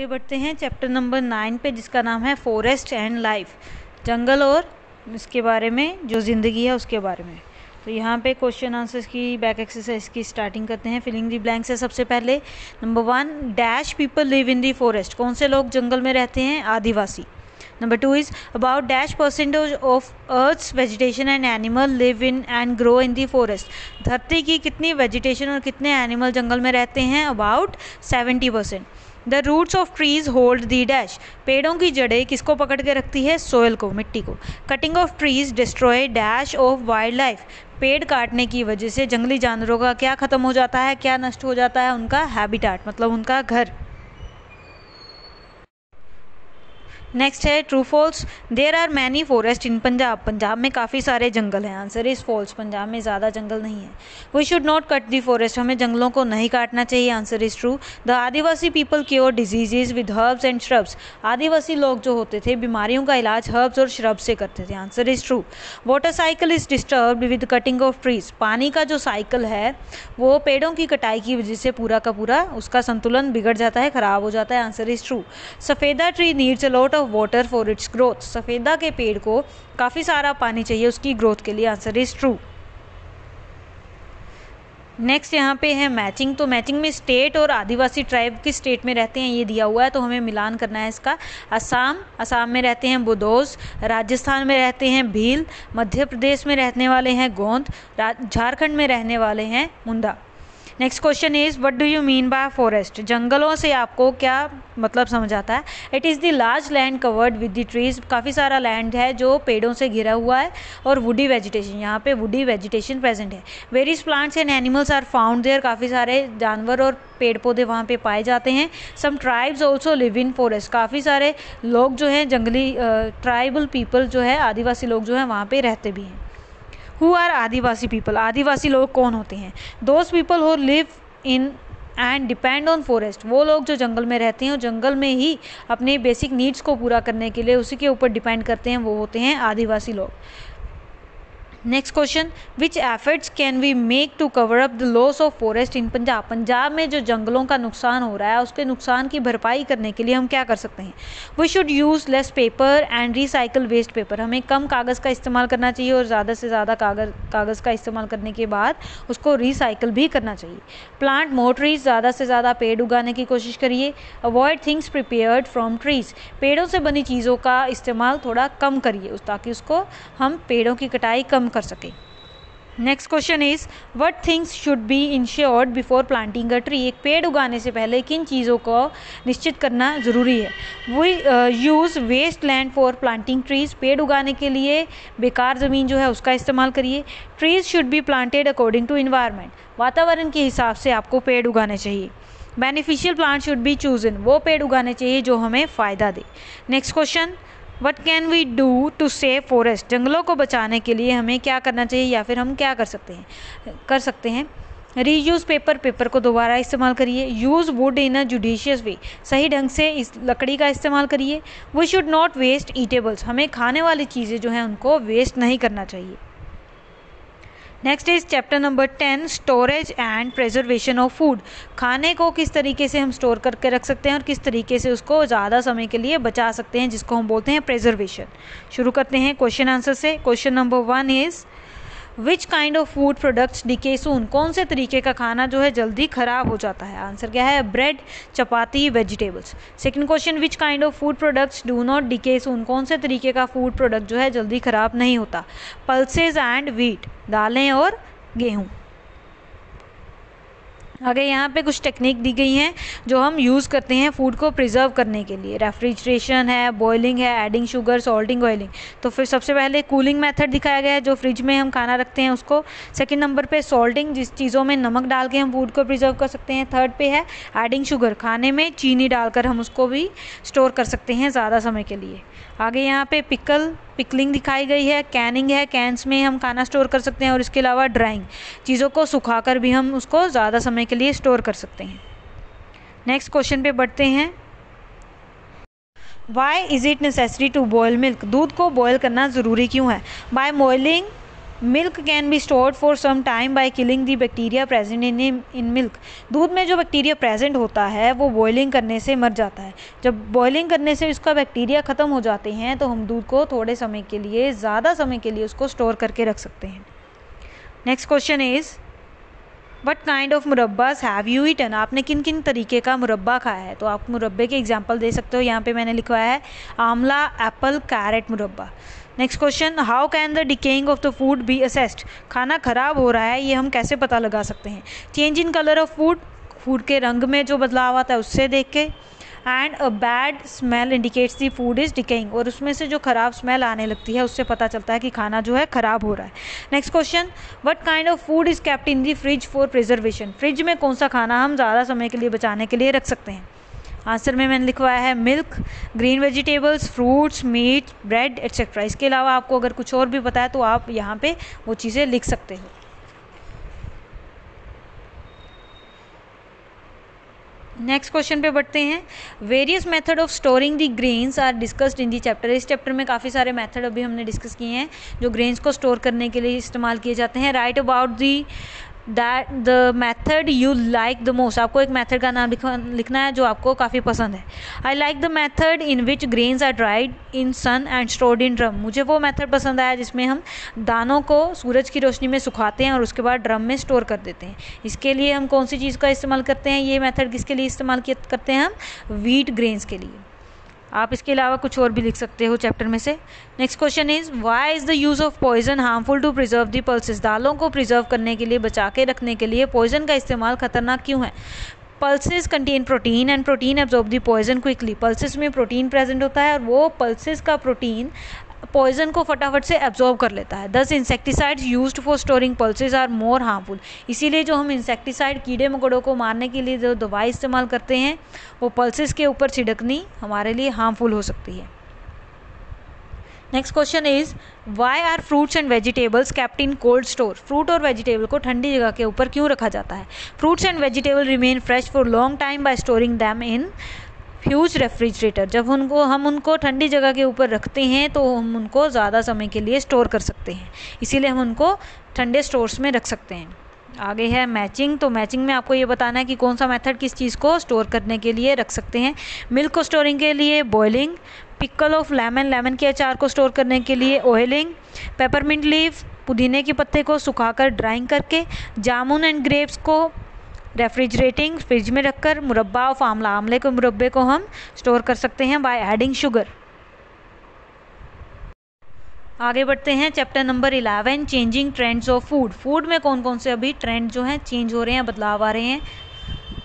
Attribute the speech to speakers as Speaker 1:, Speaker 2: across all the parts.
Speaker 1: आगे बढ़ते हैं चैप्टर नंबर नाइन पे, जिसका नाम है फॉरेस्ट एंड लाइफ। जंगल और इसके बारे में, जो ज़िंदगी है उसके बारे में। तो यहाँ पे क्वेश्चन आंसर्स की, बैक एक्सरसाइज की स्टार्टिंग करते हैं। फिलिंग दी ब्लैंक्स है सबसे पहले। Number one, dash people live in the forest. कौन से लोग जंगल में रहते हैं? आदिवासी। Number two is, about dash percentage of earth's, vegetation and animal live in and grow in the forest. धरती की कितनी वेजिटेशन और कितने एनिमल जंगल में रहते हैं? About seventy percent. The roots of trees hold the dash पेड़ों की जड़ें किसको पकड़ के रखती है? सोयल को, मिट्टी को. Cutting of trees destroy dash of wildlife पेड़ काटने की वजह से जंगली जानवरों का क्या ख़त्म हो जाता है? क्या नष्ट हो जाता है? उनका हैबिटाट मतलब उनका घर. नेक्स्ट है true false there are many forest in Punjab Punjab में काफ़ी सारे जंगल हैं. आंसर इज़ फॉल्स पंजाब में ज़्यादा जंगल नहीं है. We should not cut the forest हमें जंगलों को नहीं काटना चाहिए. Answer is true the Adivasi people cure diseases with herbs and shrubs Adivasi लोग जो होते थे, बीमारियों का इलाज हर्ब्स और श्रब से करते थे. Answer is true water cycle is disturb with cutting of trees पानी का जो साइकिल है, वो पेड़ों की कटाई की वजह से पूरा का पूरा उसका संतुलन बिगड़ जाता है, ख़राब हो जाता है. Answer is true सफ़ेदा tree needs a lot of water for its growth सफ़ेदा के पेड़ को काफ़ी सारा पानी चाहिए, उसकी ग्रोथ के लिए आंसर इज़ ट्रू नेक्स्ट यहाँ पे है मैचिंग तो मैचिंग में स्टेट और आदिवासी ट्राइब किस स्टेट में रहते हैं, ये दिया हुआ है तो हमें मिलान करना है इसका. असम असम में रहते हैं बुदोस राजस्थान में रहते हैं भील मध्य प्रदेश में रहने वाले हैं गोंद झारखंड में रहने वाले हैं Munda next question is what do you mean by forest जंगलों से आपको क्या मतलब समझ आता है? It is the large land covered with the trees काफ़ी सारा लैंड है जो पेड़ों से घिरा हुआ है और वुडी वेजिटेशन यहाँ पे वुडी वेजिटेशन प्रेजेंट है। Various plants and animals are found there काफ़ी सारे जानवर और पेड़ पौधे वहाँ पे पाए जाते हैं। Some tribes also live in forest काफ़ी सारे लोग जो हैं, जंगली ट्राइबल पीपल जो है, आदिवासी लोग जो हैं, वहाँ पर रहते भी हैं। Who are Adivasi people Adivasi लोग कौन होते हैं? Those people who live in and depend on forest वो लोग जो जंगल में रहते हैं और जंगल में ही अपने बेसिक नीड्स को पूरा करने के लिए उसी के ऊपर डिपेंड करते हैं, वो होते हैं आदिवासी लोग। Next question which efforts can we make to cover up the loss of forest in Punjab Punjab में जो जंगलों का नुकसान हो रहा है, उसके नुकसान की भरपाई करने के लिए हम क्या कर सकते हैं? We should use less paper and recycle waste paper हमें कम कागज़ का इस्तेमाल करना चाहिए और ज़्यादा से ज़्यादा कागज़ कागज़ का इस्तेमाल करने के बाद उसको रिसाइकल भी करना चाहिए। प्लांट मोर ट्रीज ज़्यादा से ज़्यादा पेड़ उगाने की कोशिश करिए। Avoid things prepared from trees पेड़ों से बनी चीज़ों का इस्तेमाल थोड़ा कम करिए, ताकि उसको हम पेड़ों की कटाई कम कर सकें। Next question is what things should be ensured before planting a tree एक पेड़ उगाने से पहले किन चीज़ों को निश्चित करना ज़रूरी है? We use waste land for planting trees पेड़ उगाने के लिए बेकार ज़मीन जो है उसका इस्तेमाल करिए। Trees should be planted according to environment वातावरण के हिसाब से आपको पेड़ उगाने चाहिए। Beneficial plant should be chosen वो पेड़ उगाने चाहिए जो हमें फ़ायदा दे। Next question what can we do to save forest जंगलों को बचाने के लिए हमें क्या करना चाहिए या फिर हम क्या कर सकते हैं? कर सकते हैं? रीयूज़ पेपर पेपर को दोबारा इस्तेमाल करिए। Use wood in a judicious way सही ढंग से इस लकड़ी का इस्तेमाल करिए। We should not waste eatables हमें खाने वाली चीज़ें जो हैं उनको वेस्ट नहीं करना चाहिए। Next is chapter number ten storage and preservation of food खाने को किस तरीके से हम स्टोर करके रख सकते हैं और किस तरीके से उसको ज़्यादा समय के लिए बचा सकते हैं, जिसको हम बोलते हैं प्रेजर्वेशन शुरू करते हैं क्वेश्चन आंसर से. Question number one is which kind of food products decay soon कौन से तरीके का खाना जो है जल्दी ख़राब हो जाता है? आंसर क्या है? Bread chapati vegetables second question which kind of food products do not decay soon कौन से तरीके का फ़ूड प्रोडक्ट जो है जल्दी ख़राब नहीं होता? पल्सेज एंड वीट दालें और गेहूँ. आगे यहाँ पे कुछ टेक्निक दी गई हैं, जो हम यूज़ करते हैं फ़ूड को प्रिजर्व करने के लिए। रेफ्रिजरेशन है बॉइलिंग है एडिंग शुगर सॉल्टिंग ऑयलिंग तो फिर सबसे पहले कूलिंग मेथड दिखाया गया है, जो फ्रिज में हम खाना रखते हैं उसको। सेकंड नंबर पे सॉल्टिंग जिस चीज़ों में नमक डाल के हम फ़ूड को प्रिजर्व कर सकते हैं। थर्ड पे है एडिंग शुगर खाने में चीनी डालकर हम उसको भी स्टोर कर सकते हैं ज़्यादा समय के लिए। आगे यहाँ पे पिकल, पिकलिंग दिखाई गई है, कैनिंग है कैंस में हम खाना स्टोर कर सकते हैं और इसके अलावा ड्राइंग, चीज़ों को सुखाकर भी हम उसको ज़्यादा समय के लिए स्टोर कर सकते हैं। नेक्स्ट क्वेश्चन पे बढ़ते हैं। Why is it necessary to boil milk दूध को बॉयल करना ज़रूरी क्यों है? By boiling milk can be stored for some time by killing the bacteria present in in milk दूध में जो बैक्टीरिया प्रेजेंट होता है, वो बॉयलिंग करने से मर जाता है। जब बॉयलिंग करने से उसका बैक्टीरिया ख़त्म हो जाते हैं तो हम दूध को थोड़े समय के लिए, ज़्यादा समय के लिए उसको स्टोर करके रख सकते हैं। Next question is what kind of murabbas have you eaten आपने किन किन तरीके का मुरब्बा खाया है? तो आप मुरब्बे के एग्ज़ाम्पल दे सकते हो। यहाँ पे मैंने लिखवाया है amla apple carrot murabba. Next question how can the decaying of the food be assessed खाना ख़राब हो रहा है, ये हम कैसे पता लगा सकते हैं? Change in colour of food food के रंग में जो बदलाव आता है, उससे देख के। And a bad smell indicates the food is decaying और उसमें से जो ख़राब स्मेल आने लगती है, उससे पता चलता है कि खाना जो है ख़राब हो रहा है। Next question what kind of food is kept in the fridge for preservation fridge में कौन सा खाना हम ज़्यादा समय के लिए बचाने के लिए रख सकते हैं? आंसर में मैंने लिखवाया है milk green vegetables fruits meat bread etcetera इसके अलावा आपको अगर कुछ और भी पता है तो आप यहाँ पे वो चीज़ें लिख सकते हो। नेक्स्ट क्वेश्चन पे बढ़ते हैं। Various method of storing the grains are discussed in the chapter इस चैप्टर में काफ़ी सारे मेथड अभी हमने डिस्कस किए हैं, जो ग्रेन्स को स्टोर करने के लिए इस्तेमाल किए जाते हैं। Write about the that the method you like the most आपको एक मैथड का नाम लिखना है जो आपको काफ़ी पसंद है. I like the method in which grains are dried in sun and stored in drum मुझे वो मैथड पसंद आया जिसमें हम दानों को सूरज की रोशनी में सुखाते हैं और उसके बाद ड्रम में स्टोर कर देते हैं. इसके लिए हम कौन सी चीज़ का इस्तेमाल करते हैं? ये मैथड किसके लिए इस्तेमाल करते हैं हम? वीट ग्रेन्स के लिए. आप इसके अलावा कुछ और भी लिख सकते हो चैप्टर में से। Next question is why is the use of poison harmful to preserve the pulses दालों को प्रिजर्व करने के लिए, बचा के रखने के लिए पॉइजन का इस्तेमाल खतरनाक क्यों है? Pulses contain protein and protein absorb the poison quickly pulses में प्रोटीन प्रेजेंट होता है और वो पल्सेस का प्रोटीन पॉइजन को फटाफट से एब्जॉर्ब कर लेता है। Thus insecticides use for storing pulses are more harmful इसीलिए जो हम इंसेक्टिसाइड कीड़े मकोड़ों को मारने के लिए जो दवाई इस्तेमाल करते हैं, वो पल्सेस के ऊपर छिड़कनी हमारे लिए हार्मफुल हो सकती है। Next question is why are fruits and vegetables kept in cold store fruit और वेजिटेबल को ठंडी जगह के ऊपर क्यों रखा जाता है? Fruits and vegetable remain fresh for long time by storing them in fuse refrigerator जब उनको, हम उनको ठंडी जगह के ऊपर रखते हैं तो हम उनको ज़्यादा समय के लिए स्टोर कर सकते हैं। इसीलिए हम उनको ठंडे स्टोर्स में रख सकते हैं। आगे है मैचिंग तो मैचिंग में आपको ये बताना है कि कौन सा मेथड किस चीज़ को स्टोर करने के लिए रख सकते हैं। मिल्क को स्टोरिंग के लिए boiling pickle of lemon lemon के अचार को स्टोर करने के लिए ऑयलिंग पेपरमिंट लीव पुदीने के पत्ते को सुखाकर ड्राइंग करके, जामुन एंड ग्रेप्स को रेफ्रिजरेटिंग फ्रिज में रखकर मुरब्बा ऑफ़ आमला आमले के मुरब्बे को हम स्टोर कर सकते हैं बाय एडिंग शुगर आगे बढ़ते हैं chapter number eleven changing trends of food food में कौन कौन से अभी ट्रेंड जो हैं चेंज हो रहे हैं, बदलाव आ रहे हैं?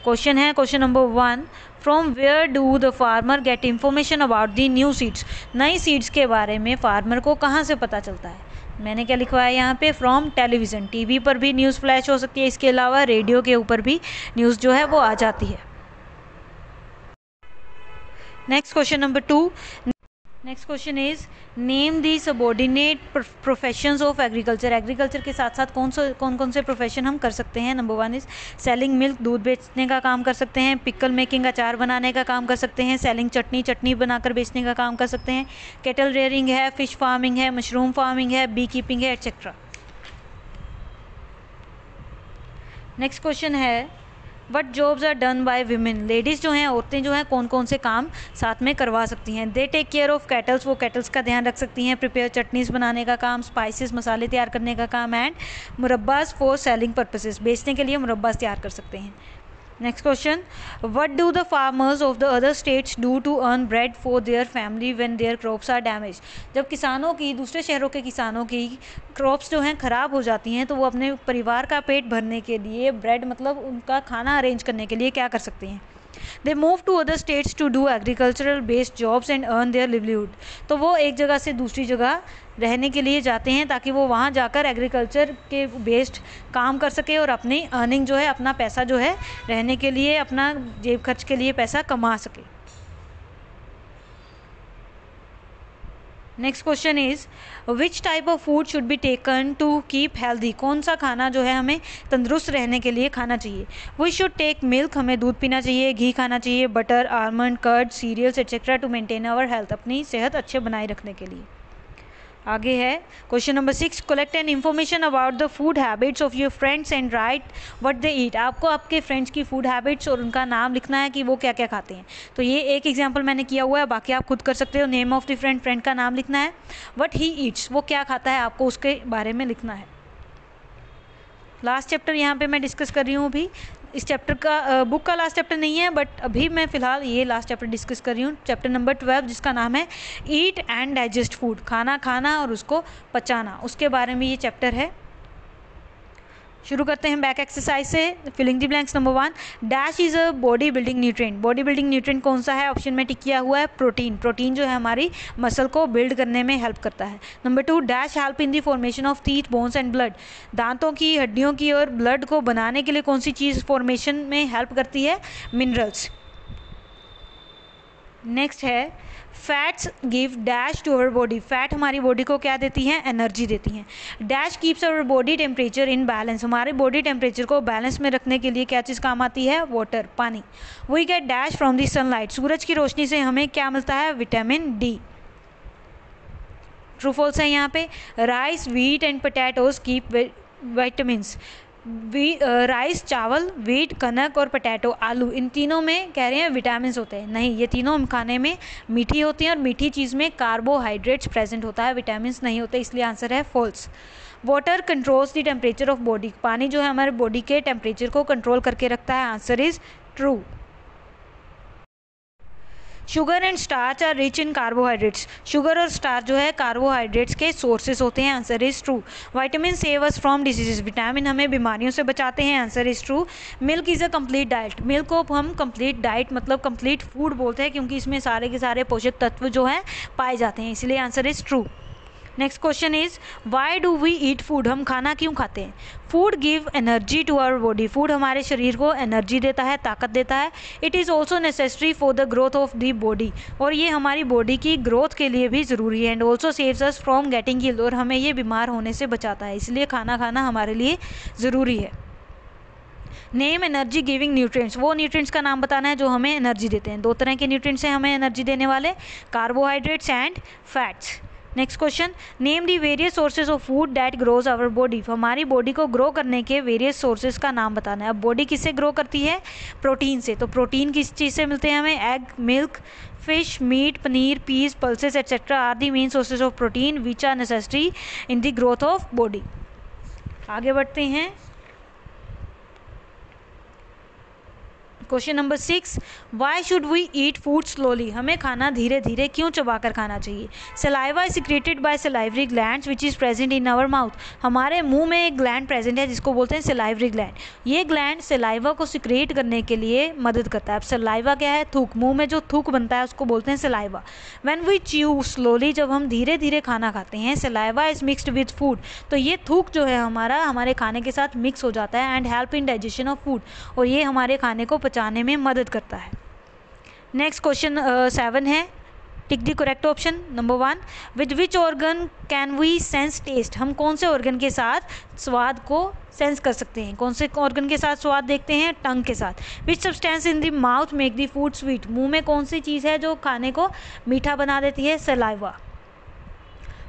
Speaker 1: क्वेश्चन है question number one from where do the farmer get information about the new seeds नई सीड्स के बारे में फार्मर को कहाँ से पता चलता है? मैंने क्या लिखवाया यहाँ पे? फ्रॉम टेलीविज़न टीवी पर भी न्यूज़ फ्लैश हो सकती है, इसके अलावा रेडियो के ऊपर भी न्यूज़ जो है वो आ जाती है। Next question number two next question is name the subordinate professions of agriculture agriculture के साथ साथ कौन सा कौन कौन से प्रोफेशन हम कर सकते हैं? Number one is selling milk दूध बेचने का काम कर सकते हैं पिकल मेकिंग अचार बनाने का काम कर सकते हैं सेलिंग चटनी चटनी बनाकर बेचने का काम कर सकते हैं केटल रेयरिंग है फ़िश फ़ार्मिंग है मशरूम फ़ार्मिंग है बी कीपिंग है एट्सेट्रा नेक्स्ट क्वेश्चन है what jobs are done by women ladies जो हैं, औरतें जो हैं कौन कौन से काम साथ में करवा सकती हैं? They take care of cattles वो कैटल्स का ध्यान रख सकती हैं प्रिपेयर चटनीज बनाने का काम स्पाइसेस मसाले तैयार करने का काम and murabbas for selling purposes बेचने के लिए मुरब्बास तैयार कर सकते हैं। Next question what do the farmers of the other states do to earn bread for their family when their crops are damage जब किसानों की, दूसरे शहरों के किसानों की क्रॉप्स जो हैं ख़राब हो जाती हैं तो वो अपने परिवार का पेट भरने के लिए ब्रेड मतलब उनका खाना अरेंज करने के लिए क्या कर सकते हैं? They move to other states to do agricultural based jobs and earn their livelihood तो वो एक जगह से दूसरी जगह रहने के लिए जाते हैं ताकि वो वहाँ जाकर एग्रीकल्चर के बेस्ड काम कर सके और अपनी अर्निंग जो है, अपना पैसा जो है रहने के लिए, अपना जेब खर्च के लिए पैसा कमा सके। Next question is which type of food should be taken to keep healthy कौन सा खाना जो है हमें तंदुरुस्त रहने के लिए खाना चाहिए? वी शुड टेक मिल्क हमें दूध पीना चाहिए, घी खाना चाहिए butter almond curd cereals etcetera to maintain our health अपनी सेहत अच्छे बनाए रखने के लिए। आगे है। Question number six collect an information about the food habits of your friends and write what they eat आपको आपके फ्रेंड्स की फ़ूड हैबिट्स और उनका नाम लिखना है कि वो क्या क्या खाते हैं। तो ये एक एग्ज़ाम्पल मैंने किया हुआ है, बाकी आप खुद कर सकते हो। Name of the friend friend का नाम लिखना है। वट ही ईट्स वो क्या खाता है, आपको उसके बारे में लिखना है। लास्ट चैप्टर यहाँ पे मैं डिस्कस कर रही हूँ अभी। इस चैप्टर का बुक का लास्ट चैप्टर नहीं है बट अभी मैं फ़िलहाल ये लास्ट चैप्टर डिस्कस कर रही हूँ। चैप्टर नंबर ट्वेल्व जिसका नाम है ईट एंड डाइजेस्ट फ़ूड खाना खाना और उसको पचाना। उसके बारे में ये चैप्टर है। शुरू करते हैं बैक एक्सरसाइज से। Filling the blanks number one dash is a body building nutrient body building nutrient कौन सा है? ऑप्शन में टिक किया हुआ है प्रोटीन प्रोटीन जो है हमारी मसल को बिल्ड करने में हेल्प करता है। Number two dash help in the formation of teeth bones and blood दांतों की, हड्डियों की और ब्लड को बनाने के लिए कौन सी चीज़ फॉर्मेशन में हेल्प करती है? मिनरल्स नेक्स्ट है fats give dash to our body fat हमारी बॉडी को क्या देती हैं? एनर्जी देती हैं. Dash keeps our body temperature in balance हमारे बॉडी टेम्परेचर को बैलेंस में रखने के लिए क्या चीज़ काम आती है? वाटर पानी. वही get dash from the sunlight सूरज की रोशनी से हमें क्या मिलता है? विटामिन डी ट्रू फॉल्स है यहाँ पे. Rice wheat and potatoes keep vitamins we rice, चावल, वीट, कनक और पटैटो, आलू, इन तीनों में कह रहे हैं विटामिन होते हैं। नहीं, ये तीनों हम खाने में मीठी होती हैं और मीठी चीज़ में कार्बोहाइड्रेट्स प्रेजेंट होता है विटामिन नहीं होते, इसलिए आंसर है false water controls the temperature of body पानी जो है हमारे बॉडी के टेम्परेचर को कंट्रोल करके रखता है answer is true sugar and starch are rich in carbohydrates sugar और स्टार्च जो है कार्बोहाइड्रेट्स के सोर्सेस होते हैं answer is true vitamin save us from diseases vitamin हमें बीमारियों से बचाते हैं answer is true milk is a complete diet milk को हम कंप्लीट डाइट मतलब कंप्लीट फ़ूड बोलते हैं, क्योंकि इसमें सारे के सारे पोषक तत्व जो है, पाए जाते हैं, इसलिए answer is true next question is why do we eat food हम खाना क्यों खाते हैं? Food give energy to our body food हमारे शरीर को एनर्जी देता है, ताकत देता है. It is also necessary for the growth of the body और ये हमारी बॉडी की ग्रोथ के लिए भी ज़रूरी है and also saves us from getting ill और हमें ये बीमार होने से बचाता है. इसलिए खाना खाना हमारे लिए ज़रूरी है. नेम एनर्जी गिविंग न्यूट्रिएंट्स वो न्यूट्रिएंट्स का नाम बताना है जो हमें एनर्जी देते हैं. दो तरह के न्यूट्रिएंट्स हैं हमें एनर्जी देने वाले. Carbohydrates and fats next question name the various sources of food that grows our body हमारी बॉडी को ग्रो करने के वेरियस सोर्सेज का नाम बताना है। अब बॉडी किससे ग्रो करती है? प्रोटीन से। तो प्रोटीन किस चीज़ से मिलते हैं हमें? Egg milk fish meat paneer peas pulses etcetera are the main sources of protein which are necessary in the growth of body आगे बढ़ते हैं। Question number six why should we eat food slowly हमें खाना धीरे धीरे क्यों चबा कर खाना चाहिए? Saliva is secreted by salivary gland which is present in our mouth हमारे मुँह में एक ग्लैंड प्रेजेंट है जिसको बोलते हैं सलाइवरी ग्लैंड ये ग्लैंड सलाइवा को सिक्रेट करने के लिए मदद करता है। अब सलाइवा क्या है? थूक। मुँह में जो थूक बनता है उसको बोलते हैं saliva when we chew slowly जब हम धीरे धीरे खाना खाते हैं saliva is mixed with food तो ये थूक जो है हमारा, हमारे खाने के साथ मिक्स हो जाता है and help in digestion of food और ये हमारे खाने को पचा बचाने में मदद करता है। नेक्स्ट क्वेश्चन सेवन है। Tick the correct option number one with which organ can we sense taste हम कौन से ऑर्गन के साथ स्वाद को सेंस कर सकते हैं? कौन से ऑर्गन के साथ स्वाद देखते हैं? टंग के साथ। Which substance in the mouth make the food sweet मुँह में कौन सी चीज़ है जो खाने को मीठा बना देती है? Saliva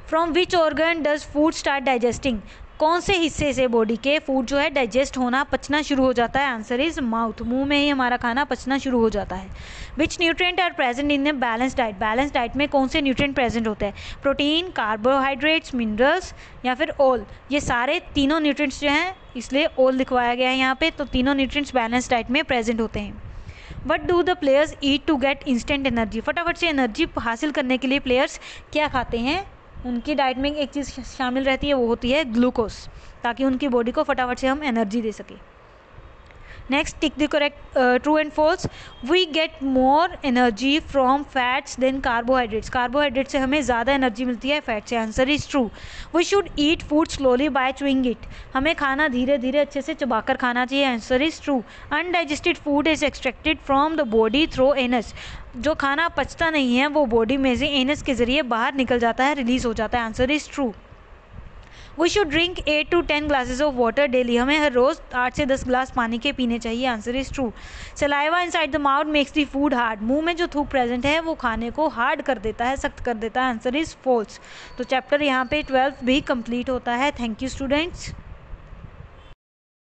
Speaker 1: from which organ does food start digesting कौन से हिस्से से बॉडी के फ़ूड जो है डाइजेस्ट होना पचना शुरू हो जाता है? आंसर इज़ माउथ मुँह में ही हमारा खाना पचना शुरू हो जाता है। Which nutrient are present in the balance diet balance diet में कौन से न्यूट्रिएंट प्रेजेंट होते हैं? प्रोटीन कार्बोहाइड्रेट्स मिनरल्स या फिर ऑल ये सारे तीनों न्यूट्रिएंट्स जो हैं, इसलिए ऑल लिखवाया गया है यहाँ पे तो तीनों न्यूट्रिएंट्स बैलेंस डाइट में प्रेजेंट होते हैं। What do the players eat to get instant energy फटाफट से एनर्जी हासिल करने के लिए प्लेयर्स क्या खाते हैं? उनकी डाइट में एक चीज़ शामिल रहती है, वो होती है ग्लूकोस ताकि उनकी बॉडी को फटाफट से हम एनर्जी दे सकें। Next tick the correct true and false we get more energy from fats than carbohydrates carbohydrate से हमें ज़्यादा एनर्जी मिलती है फैट से. Answer is true we should eat food slowly by chewing it हमें खाना धीरे धीरे अच्छे से चबाकर खाना चाहिए. Answer is true undigested food is extracted from the body through anus जो खाना पचता नहीं है, वो बॉडी में से एनस के ज़रिए बाहर निकल जाता है रिलीज़ हो जाता है. Answer is true we should drink eight to ten glasses of water daily हमें हर रोज़ आठ से दस ग्लास पानी के पीने चाहिए। Answer is true saliva inside the mouth makes the food hard मुँह में जो थूक प्रेजेंट है, वो खाने को हार्ड कर देता है, सख्त कर देता है। आंसर इज़ फोल्स तो चैप्टर यहाँ पे ट्वेल्थ भी कंप्लीट होता है। Thank you students